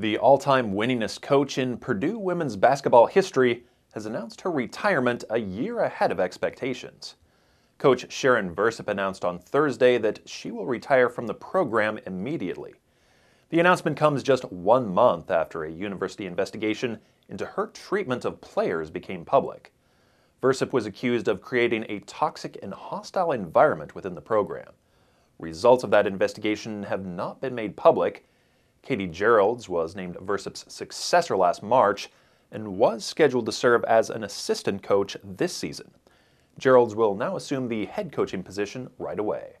The all time winningest coach in Purdue women's basketball history has announced her retirement a year ahead of expectations. Coach SharonVersyp announced on Thursday that she will retire from the program immediately. The announcement comes just one month after a university investigation into her treatment of players became public.Versyp was accused of creating a toxic and hostile environment within the program. Results of that investigation have not been made public, Katie Gearlds was namedVersyp's successor last March and was scheduled to serve as an assistant coach this season. Geralds will now assume the head coaching position right away.